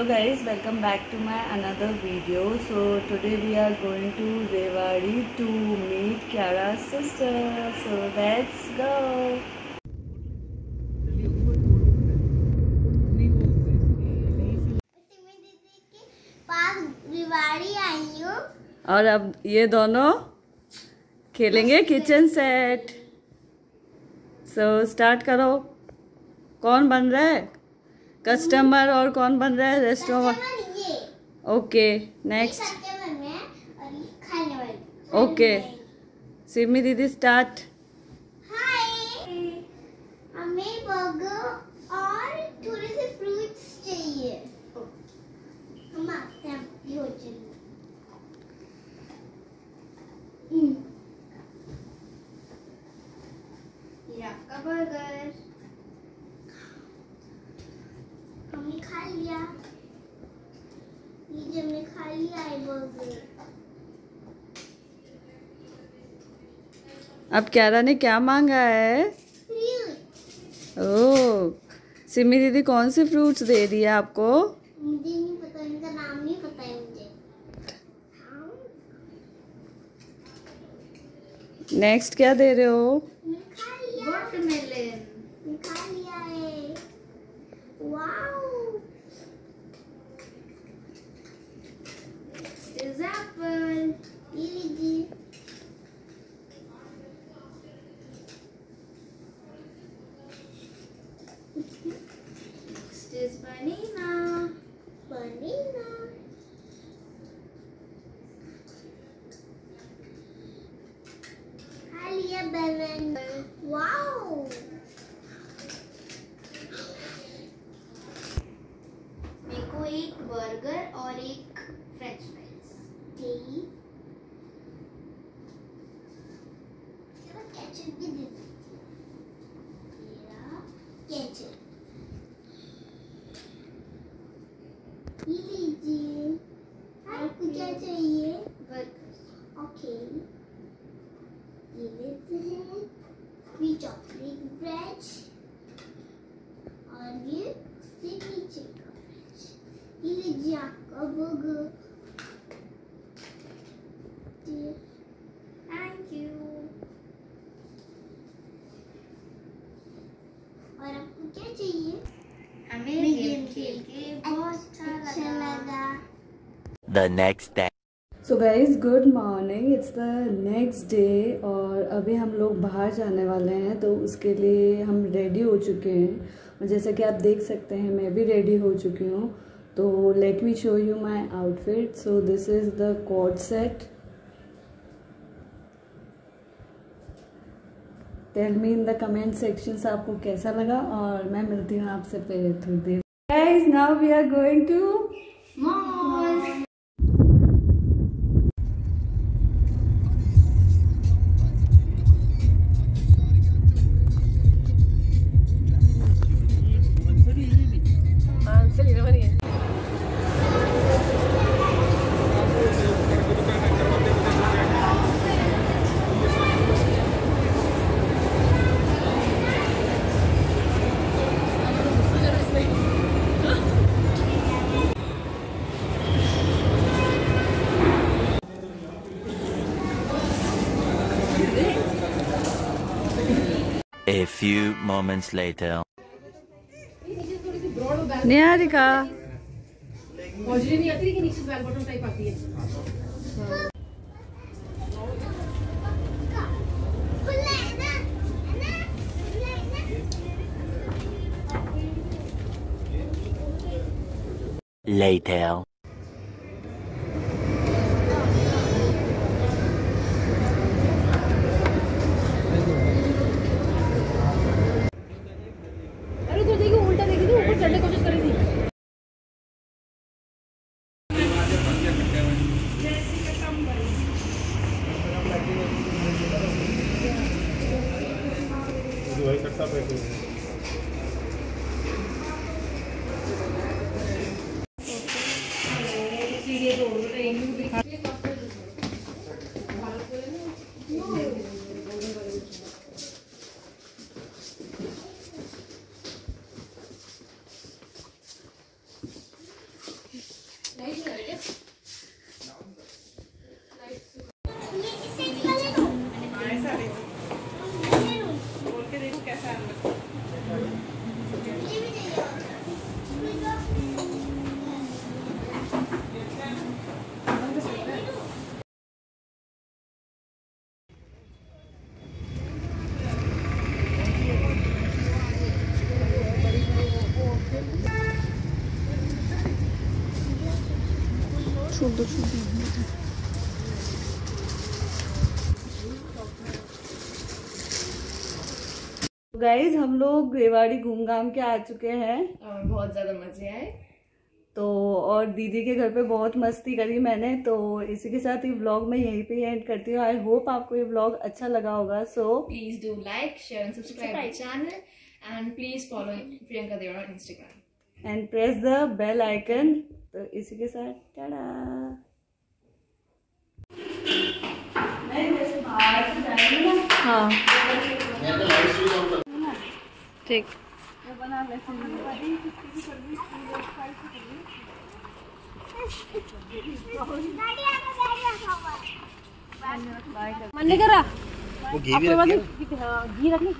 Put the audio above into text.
Hello guys welcome back to my another video so today we are going to Rewari to meet Kyara sister so let's go और अब ये दोनों खेलेंगे kitchen set so start करो। कौन बन रहा है? कस्टमर और कौन बन रहा है? Restaurant okay next okay Simi दीदी स्टार्ट हाय हमें बर्गर और थोड़े से फ्रूट्स चाहिए। हम आते हैं होटल में हम्म। ये आपका बर्गर हमने खा लिया ये है अब क्यारा ने क्या मांगा है? फ्रूट ओह सिमी दीदी कौन से फ्रूट्स दे दिया आपको? मुझे नहीं पता इनका नाम नहीं पता है मुझे। नेक्स्ट क्या दे रहे हो? खा लिया वाटरमेलन खा लिया है। वाओ इज़ एप्पल ये लीजिए Next is banana. Banana. खा banana. Wow. मेरे को एक बर्गर और एक फ्रेंच फ्राइज ठीक भी दे क्या चाहिए ओके चॉकलेट ब्रेड और आपका बर्गर थैंक यू और आपको क्या चाहिए हमें गेम खेल के बहुत अच्छा लगा the next day. So guys good morning it's the next day और अभी हम लोग बाहर जाने वाले हैं तो उसके लिए हम रेडी हो चुके हैं। और जैसा कि आप देख सकते हैं मैं भी रेडी हो चुकी हूँ। तो let me show you my outfit so this is the coord set tell me in the comment section आपको कैसा लगा और मैं मिलती हूँ आपसे फिर थोड़ी देर। Guys now we are going to few moments later. Niharika मौजरी नहीं आती लेकिन नीचे बैल बॉटम टाइप आती है खुला है ना है ना खुला है ना Later. सीढ़ी छोड़ दो गाइज़ हम लोग रेवाड़ी घूम घाम के आ चुके हैं। और बहुत ज़्यादा मज़े आए। तो और दीदी के घर पे बहुत मस्ती करी मैंने तो इसी के साथ ये व्लॉग मैं यहीं पे एंड करती हूँ। आई होप आपको ये व्लॉग अच्छा लगा होगा। So please do like share and subscribe channel and please follow Priyanka Devra on Instagram. And press the bell icon तो इसी के साथ टाटा हाँ। ठीक। मन नहीं कर रहा वो घी भी रखिए घी रखनी